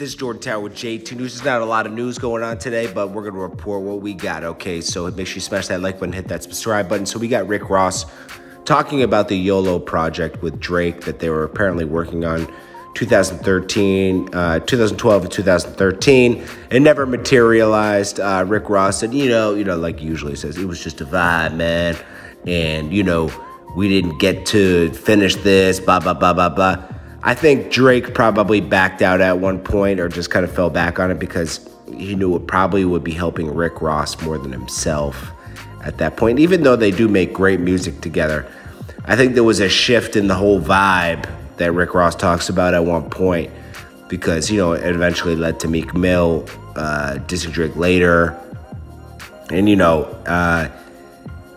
This is Jordan Tower with JT News. There's not a lot of news going on today, but we're going to report what we got, okay? So make sure you smash that like button, hit that subscribe button. So we got Rick Ross talking about the YOLO project with Drake that they were apparently working on 2013, uh, 2012 and 2013. It never materialized. Uh, Rick Ross said, you know, you know, like usually says, it was just a vibe, man. And, you know, we didn't get to finish this, blah, blah, blah, blah, blah. I think Drake probably backed out at one point or just kind of fell back on it because he knew it probably would be helping Rick Ross more than himself at that point, even though they do make great music together. I think there was a shift in the whole vibe that Rick Ross talks about at one point because, you know, it eventually led to Meek Mill uh, dissing Drake later. And, you know, uh,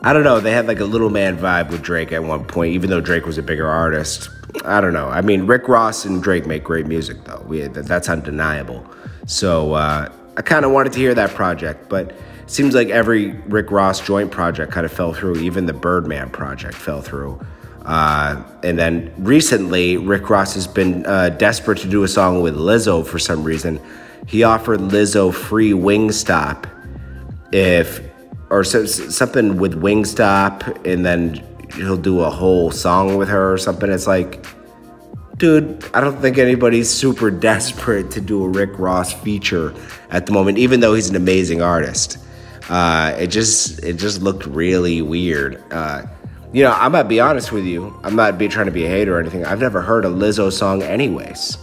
I don't know, they had like a little man vibe with Drake at one point, even though Drake was a bigger artist. I don't know. I mean, Rick Ross and Drake make great music, though. We, that's undeniable. So uh, I kind of wanted to hear that project, but it seems like every Rick Ross joint project kind of fell through. Even the Birdman project fell through. Uh, and then recently, Rick Ross has been uh, desperate to do a song with Lizzo for some reason. He offered Lizzo free Wingstop if, or so, something with Wingstop, and then he'll do a whole song with her or something. It's like, dude, I don't think anybody's super desperate to do a Rick Ross feature at the moment, even though he's an amazing artist. Uh, it just it just looked really weird. Uh, you know, I'm gonna be honest with you. I'm not be trying to be a hater or anything. I've never heard a Lizzo song, anyways.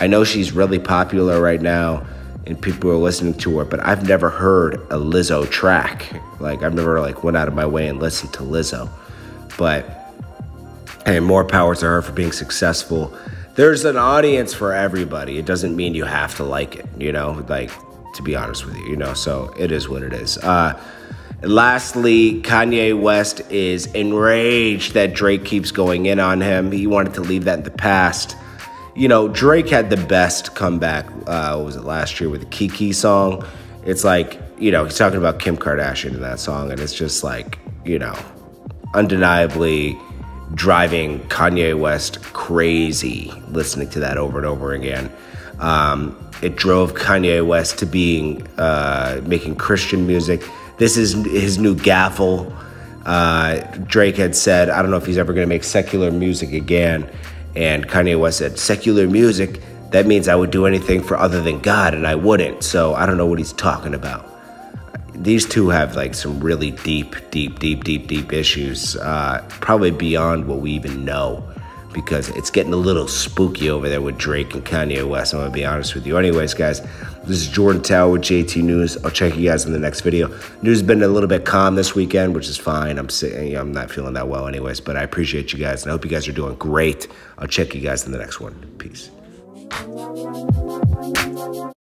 I know she's really popular right now, and people are listening to her, but I've never heard a Lizzo track. Like I've never like went out of my way and listened to Lizzo. But hey, more power to her for being successful. There's an audience for everybody. It doesn't mean you have to like it, you know, like to be honest with you, you know, so it is what it is. Uh, lastly, Kanye West is enraged that Drake keeps going in on him. He wanted to leave that in the past. You know, Drake had the best comeback, uh, what was it, last year with the Kiki song. It's like, you know, he's talking about Kim Kardashian in that song, and it's just like, you know, undeniably driving Kanye West crazy listening to that over and over again. Um, it drove Kanye West to being uh, making Christian music. This is his new gaffle. Uh, Drake had said, I don't know if he's ever going to make secular music again. And Kanye West said, secular music, that means I would do anything for other than God, and I wouldn't. So I don't know what he's talking about these two have like some really deep, deep, deep, deep, deep issues, uh, probably beyond what we even know, because it's getting a little spooky over there with Drake and Kanye West. I'm gonna be honest with you. Anyways, guys, this is Jordan Tower with JT News. I'll check you guys in the next video. News has been a little bit calm this weekend, which is fine. I'm I'm not feeling that well, anyways, but I appreciate you guys, and I hope you guys are doing great. I'll check you guys in the next one. Peace.